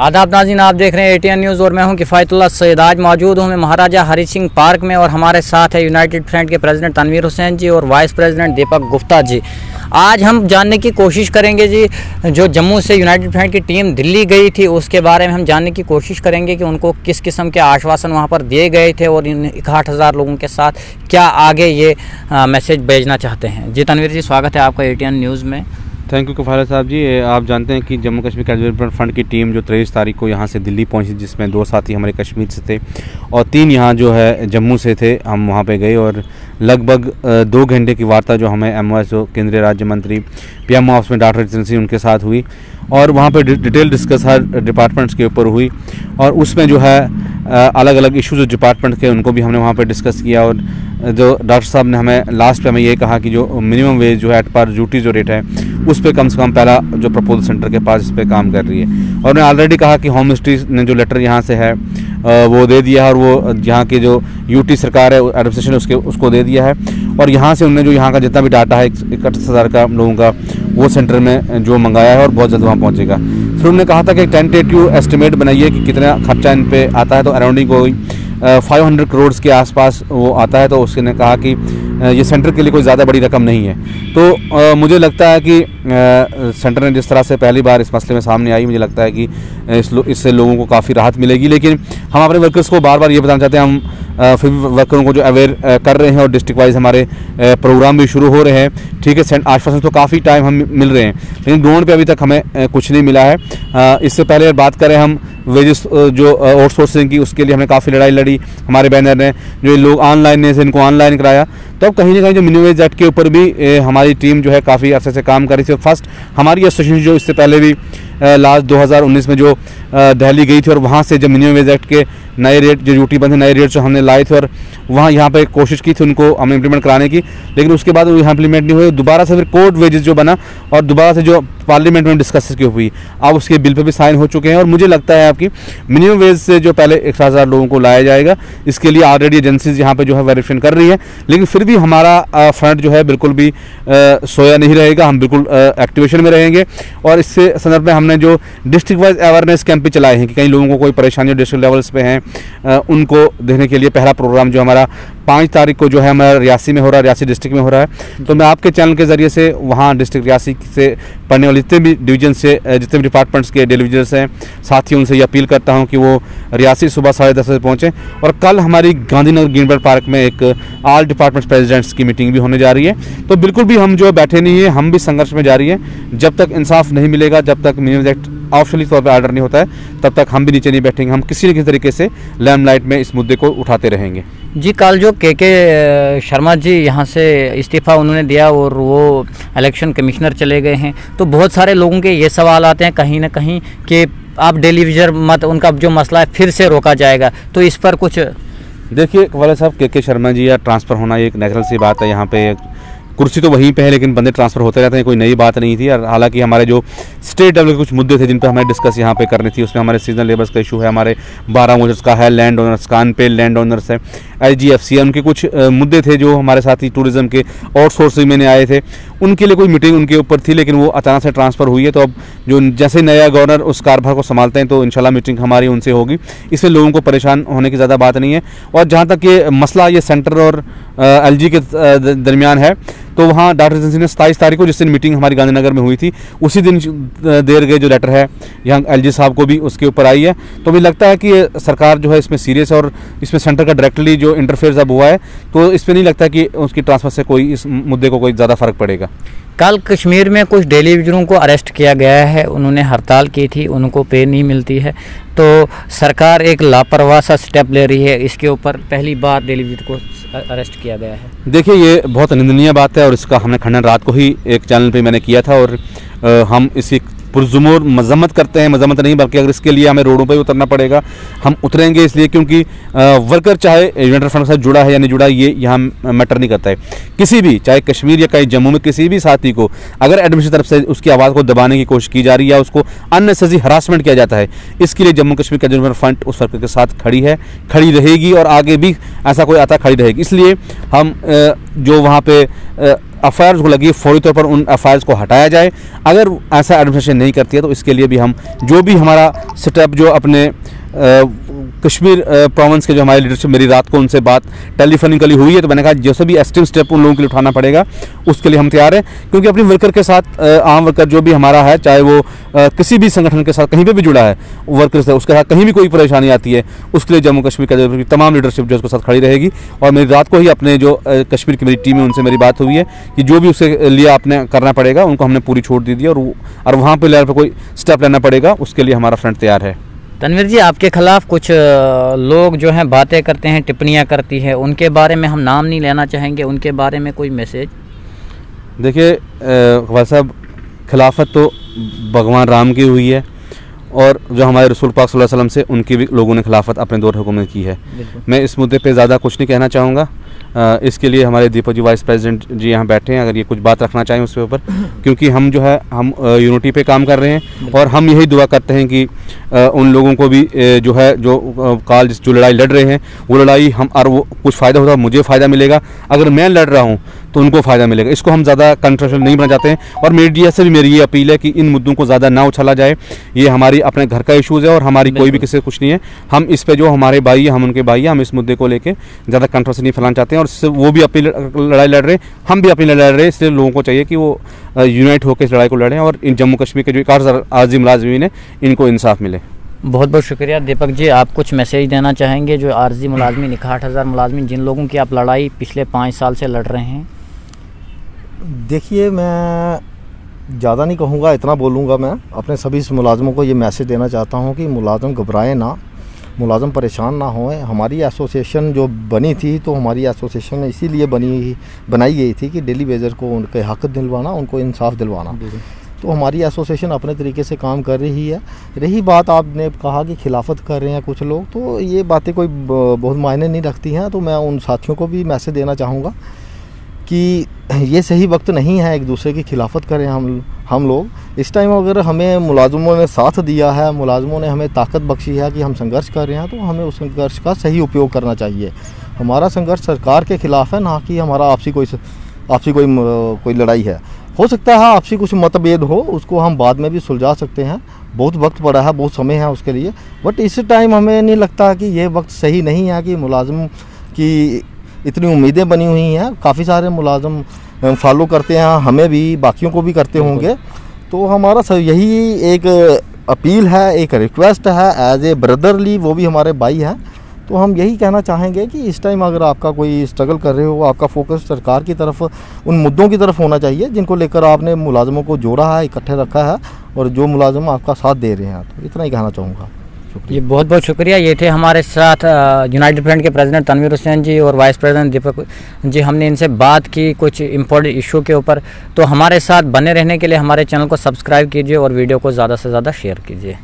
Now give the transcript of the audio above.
आदाब नाजीन, आप देख रहे हैं एटीएन न्यूज़ और मैं हूँ किफ़ायतुल्ला सैद आज मौजूद हूँ मैं महाराजा हरी सिंह पार्क में और हमारे साथ है यूनाइटेड फ्रंट के प्रेसिडेंट तनवीर हुसैन जी और वाइस प्रेसिडेंट दीपक गुप्ता जी। आज हम जानने की कोशिश करेंगे जी, जो जम्मू से यूनाइटेड फ्रंट की टीम दिल्ली गई थी, उसके बारे में हम जानने की कोशिश करेंगे कि उनको किस किस्म के आश्वासन वहाँ पर दिए गए थे और इन इकहठ हज़ार लोगों के साथ क्या आगे ये मैसेज भेजना चाहते हैं। जी तनवीर जी, स्वागत है आपका एटीएन न्यूज़ में। थैंक यू कफाला साहब जी। आप जानते हैं कि जम्मू कश्मीर कैजुअल फंड की टीम जो तेईस तारीख को यहाँ से दिल्ली पहुँची, जिसमें दो साथी हमारे कश्मीर से थे और तीन यहाँ जो है जम्मू से थे, हम वहाँ पे गए और लगभग दो घंटे की वार्ता जो हमें एम ओ केंद्रीय राज्य मंत्री पी एम में डॉक्टर जितेंद्र उनके साथ हुई और वहाँ पर डिटेल डिस्कस हर डिपार्टमेंट्स के ऊपर हुई और उसमें जो है अलग अलग इश्यूज़ जो डिपार्टमेंट के, उनको भी हमने वहाँ पर डिस्कस किया और जो डॉक्टर साहब ने हमें लास्ट पे हमें ये कहा कि जो मिनिमम वेज जो है एट पर ड्यूटी जो रेट है, उस पर कम से कम पहला जो प्रपोजल सेंटर के पास इस पर काम कर रही है। और उन्होंने ऑलरेडी कहा कि होम मिनिस्ट्री ने जो लेटर यहाँ से है वो दे दिया है और वो यहाँ की जो यूटी सरकार है एडमिनिस्ट्रेशन उसके, उसको दे दिया है। और यहाँ से उन्होंने जो यहाँ का जितना भी डाटा है इकतीस हज़ार का लोगों का, वो सेंटर में जो मंगाया है और बहुत जल्द वहाँ पहुँचेगा। फिर उन्होंने कहा था कि टेंटेटिव एस्टिमेट बनाइए कि कितना खर्चा इन पर आता है तो अराउंडिंग कोई फाइव हंड्रेड करोड़ के आसपास वो आता है तो उसने कहा कि ये सेंटर के लिए कोई ज़्यादा बड़ी रकम नहीं है। तो मुझे लगता है कि सेंटर ने जिस तरह से पहली बार इस मसले में सामने आई मुझे लगता है कि इस लो, इससे लोगों को काफ़ी राहत मिलेगी। लेकिन हम अपने वर्कर्स को बार बार ये बताना चाहते हैं हम फिर वर्करों को जो अवेयर कर रहे हैं और डिस्ट्रिक्ट वाइज हमारे प्रोग्राम भी शुरू हो रहे हैं ठीक है आश्वासन तो काफ़ी टाइम हम मिल रहे हैं लेकिन ग्राउंड पर अभी तक हमें कुछ नहीं मिला है। इससे पहले बात करें हम वेजेस जो आउटसोर्सिंग की, उसके लिए हमने काफ़ी लड़ाई लड़ी। हमारे बैनर ने, जो लोग ऑनलाइन ने इनको ऑनलाइन कराया। तो अब कहीं ना कहीं जो मिनिमम एक्ट के ऊपर भी हमारी टीम जो है काफ़ी अर्से से काम कर रही थी। और फ़र्स्ट हमारी एसोसिएशन जो इससे पहले भी लास्ट 2019 में जो दिल्ली गई थी, और वहाँ से जब मिनिमम वेज एक्ट के नए रेट जो ड्यूटी बंद नए रेट जो हमने लाए थे, और वहाँ यहाँ पे कोशिश की थी उनको हमें इम्प्लीमेंट कराने की, लेकिन उसके बाद वो यहाँ इम्प्लीमेंट नहीं हुई दोबारा से फिर कोर्ट वेजेस जो बना और दोबारा से जो पार्लियामेंट में डिस्कस की हुई, अब उसके बिल पर भी साइन हो चुके हैं और मुझे लगता है आपकी मिनिमम वेज से जो पहले एक हज़ार लोगों को लाया जाएगा, इसके लिए ऑलरेडी एजेंसीज यहाँ पर जो है वेरिफिकेशन कर रही है। लेकिन फिर भी हमारा फ्रंट जो है बिल्कुल भी सोया नहीं रहेगा, हम बिल्कुल एक्टिवेशन में रहेंगे। और इससे संदर्भ में हमने जो डिस्ट्रिक्ट वाइज अवेयरनेस कैंप भी चलाए हैं कि कई लोगों को कोई परेशानी डिस्ट्रिक्ट लेवल्स पे हैं उनको देने के लिए पहला प्रोग्राम जो हमारा पाँच तारीख को जो है हमारा रियासी में हो रहा है, रियासी डिस्ट्रिक्ट में हो रहा है। तो मैं आपके चैनल के ज़रिए से वहाँ डिस्ट्रिक्ट रियासी से पढ़ने वाले जितने भी डिवीज़न से जितने भी डिपार्टमेंट्स के डिलीविजर्स हैं, साथी उनसे ये अपील करता हूँ कि वो रियासी सुबह साढ़े दस बजे पहुँचें। और कल हमारी गांधीनगर ग्रीनबर्ड पार्क में एक आल डिपार्टमेंट प्रेजिडेंट्स की मीटिंग भी होने जा रही है। तो बिल्कुल भी हम जो बैठे नहीं है, हम भी संघर्ष में जा रही है। जब तक इंसाफ नहीं मिलेगा, जब तक मिनिमम एक्ट ऑफिशियली तौर पर ऑर्डर नहीं होता है, तब तक हम भी नीचे नहीं बैठेंगे। हम किसी न किसी तरीके से लैंडलाइट में इस मुद्दे को उठाते रहेंगे। जी, कल जो के के शर्मा जी यहाँ से इस्तीफ़ा उन्होंने दिया और वो इलेक्शन कमिश्नर चले गए हैं तो बहुत सारे लोगों के ये सवाल आते हैं कहीं ना कहीं कि आप डेलीविजर मत, उनका जो मसला है फिर से रोका जाएगा तो इस पर कुछ देखिए वाले साहब के के शर्मा जी या ट्रांसफ़र होना एक नेचुरल सी बात है, यहाँ पे कुर्सी तो वहीं पे है, लेकिन बंदे ट्रांसफ़र होते रहते हैं, कोई नई बात नहीं थी। और हालाँकि हमारे जो स्टेट लेवल के कुछ मुद्दे थे, जिन पर हमें डिस्कस यहाँ पे करनी थी, उसमें हमारे सीजनल लेबर्स का इशू है, हमारे बारह ओनर्स का है लैंड ओनर्स का अनपे लैंड ओनर्स है आई जी एफ़ सी है, उनके कुछ मुद्दे थे जो हमारे साथ ही टूरिज़्म के आउटसोर्सिंग में आए थे। उनके लिए कोई मीटिंग उनके ऊपर थी, लेकिन वो अचानक से ट्रांसफ़र हुई है तो अब जो जैसे नया गवर्नर उस कारभार को संभालते हैं तो इंशाल्लाह मीटिंग हमारी उनसे होगी। इसमें लोगों को परेशान होने की ज़्यादा बात नहीं है। और जहाँ तक ये मसला, ये सेंटर और एलजी के दरमियान है तो वहाँ डॉक्टर एजेंसी ने सताईस तारीख को जिस दिन मीटिंग हमारी गांधीनगर में हुई थी उसी दिन देर गए जो लेटर है यहाँ एलजी साहब को भी उसके ऊपर आई है। तो मुझे लगता है कि सरकार जो है इसमें सीरियस है और इसमें सेंटर का डायरेक्टली जो इंटरफेयर अब हुआ है तो इसमें नहीं लगता कि उसकी ट्रांसफ़र से कोई इस मुद्दे को कोई ज़्यादा फ़र्क पड़ेगा। कल कश्मीर में कुछ डेली को अरेस्ट किया गया है उन्होंने हड़ताल की थी उनको पे नहीं मिलती है। तो सरकार एक लापरवाह सा स्टेप ले रही है इसके ऊपर पहली बार डेली को अरेस्ट किया गया है। देखिए ये बहुत निंदनीय बात है। और इसका हमने खंडन रात को ही एक चैनल पे मैंने किया था और हम इसी पुरजुमोर मजम्मत करते हैं। मजम्मत नहीं, बल्कि अगर इसके लिए हमें रोडों पर उतरना पड़ेगा, हम उतरेंगे इसलिए क्योंकि वर्कर चाहे यूनाइटेड फ्रंट के साथ जुड़ा है या नहीं जुड़ा, ये यहाँ मैटर नहीं करता है। किसी भी, चाहे कश्मीर या कहीं जम्मू में किसी भी साथी को, अगर एडमिशन तरफ़ से उसकी आवाज़ को दबाने की कोशिश की जा रही है या उसको अननेसरी हरासमेंट किया जाता है, इसके लिए जम्मू कश्मीर का कैजुअल फ्रंट उस वर्कर के साथ खड़ी है, खड़ी रहेगी और आगे भी ऐसा कोई आता खड़ी रहेगी। इसलिए हम जो वहाँ पे एफ़ को लगी फौरी तौर पर उन एफ़ को हटाया जाए। अगर ऐसा एडमिनिस्ट्रेशन नहीं करती है तो इसके लिए भी हम, जो भी हमारा स्टेप जो अपने कश्मीर प्रोविंस के जो हमारे लीडरशिप मेरी रात को उनसे बात टेलीफोनिकली हुई है तो मैंने कहा जैसे भी एस्टिम स्टेप उन लोगों के लिए उठाना पड़ेगा, उसके लिए हम तैयार हैं। क्योंकि अपने वर्कर के साथ आम वर्कर जो भी हमारा है, चाहे वो किसी भी संगठन के साथ कहीं पर भी जुड़ा है वर्कर से उसके साथ कहीं भी कोई परेशानी आती है, उसके लिए जम्मू कश्मीर का तमाम लीडरशिप जो उसके साथ खड़ी रहेगी। और मेरी रात को ही अपने जो कश्मीर की मेरी टीम है, उनसे मेरी बात हुई है कि जो भी उसके लिए आपने करना पड़ेगा, उनको हमने पूरी छूट दी दी और और वहाँ पर लेवल पर कोई स्टेप लेना पड़ेगा, उसके लिए हमारा फ्रंट तैयार है। तनवीर जी आपके ख़िलाफ़ कुछ लोग जो हैं बातें करते हैं टिप्पणियाँ करती है उनके बारे में हम नाम नहीं लेना चाहेंगे उनके बारे में कोई मैसेज? देखिए अकबर साहब खिलाफत तो भगवान राम की हुई है और जो हमारे रसूल पाक वसल्लम से उनकी भी लोगों ने खिलाफत अपने दौर हुकूमत की है। मैं इस मुद्दे पे ज़्यादा कुछ नहीं कहना चाहूँगा। इसके लिए हमारे दीपक जी वाइस प्रेसिडेंट जी यहाँ बैठे हैं, अगर ये कुछ बात रखना चाहें उसके ऊपर, क्योंकि हम जो है, हम यूनिटी पे काम कर रहे हैं और हम यही दुआ करते हैं कि उन लोगों को भी जो है, जो काल जो लड़ाई लड़ रहे हैं, वो लड़ाई हम, और वो कुछ फ़ायदा होता मुझे फ़ायदा मिलेगा। अगर मैं लड़ रहा हूँ तो उनको फ़ायदा मिलेगा। इसको हम ज़्यादा कंट्रोवर्शियल नहीं बना चाहते हैं और मीडिया से भी मेरी ये अपील है कि इन मुद्दों को ज़्यादा ना उछाला जाए। ये हमारी अपने घर का इशूज़ है और हमारी कोई भी किसी से कुछ नहीं है। हम इस पर जो हमारे भाई है हम उनके भाई हैं हम इस मुद्दे को लेकर ज़्यादा कंट्रोवर्सी नहीं फैलाना चाहते हैं और वो भी अपनी लड़ाई लड़ रहे हैं। हम भी अपनी लड़ाई लड़ रहे हैं इसलिए लोगों को चाहिए कि वो यूनाइट होकर इस लड़ाई को लड़ें और इन जम्मू कश्मीर के जो एक आजी मुलाजमीन है इनको इंसाफ मिले। बहुत बहुत शुक्रिया। दीपक जी आप कुछ मैसेज देना चाहेंगे जो आर्जी मुलाजमी इकहठ हज़ार मुलाजमी जिन लोगों की आप लड़ाई पिछले पाँच साल से लड़ रहे हैं? देखिए मैं ज़्यादा नहीं कहूँगा इतना बोलूँगा मैं। अपने सभी मुलाजमों को ये मैसेज देना चाहता हूँ कि मुलाजम घबराएँ ना मुलाजम परेशान ना हों हमारी एसोसिएशन जो बनी थी तो हमारी एसोसिएशन इसीलिए बनी बनाई गई थी कि डेली वेजर को उनके हक दिलवाना उनको इंसाफ दिलवाना। तो हमारी एसोसिएशन अपने तरीके से काम कर रही है। रही बात आपने कहा कि खिलाफत कर रहे हैं कुछ लोग तो ये बातें कोई बहुत मायने नहीं रखती हैं तो मैं उन साथियों को भी मैसेज देना चाहूँगा। कि ये सही वक्त नहीं है एक दूसरे की खिलाफत करें हम हम लोग। इस टाइम अगर हमें मुलाजमों ने साथ दिया है, मुलाजमों ने हमें ताकत बख्शी है कि हम संघर्ष कर रहे हैं तो हमें उस संघर्ष का सही उपयोग करना चाहिए। हमारा संघर्ष सरकार के ख़िलाफ़ है, ना कि हमारा आपसी कोई आपसी कोई कोई लड़ाई है। हो सकता है आपसी कुछ मतभेद हो, उसको हम बाद में भी सुलझा सकते हैं। बहुत वक्त पड़ा है, बहुत समय है उसके लिए। बट इस टाइम हमें नहीं लगता कि ये वक्त सही नहीं है कि मुलाजम की इतनी उम्मीदें बनी हुई हैं। काफ़ी सारे मुलाजम फॉलो करते हैं हमें भी बाकियों को भी करते होंगे। तो हमारा सब यही एक अपील है एक रिक्वेस्ट है एज ए ब्रदरली वो भी हमारे भाई हैं। तो हम यही कहना चाहेंगे कि इस टाइम अगर आपका कोई स्ट्रगल कर रहे हो आपका फोकस सरकार की तरफ़ उन मुद्दों की तरफ़ होना चाहिए जिनको लेकर आपने मुलाजमों को जोड़ा है इकट्ठे रखा है और जो मुलाजम आपका साथ दे रहे हैं। तो इतना ही कहना चाहूँगा। जी, बहुत बहुत शुक्रिया। ये थे हमारे साथ यूनाइटेड फ्रंट के प्रेसिडेंट तनवीर हुसैन जी और वाइस प्रेसिडेंट दीपक जी। हमने इनसे बात की कुछ इम्पोर्टेंट इशू के ऊपर। तो हमारे साथ बने रहने के लिए हमारे चैनल को सब्सक्राइब कीजिए और वीडियो को ज़्यादा से ज़्यादा शेयर कीजिए।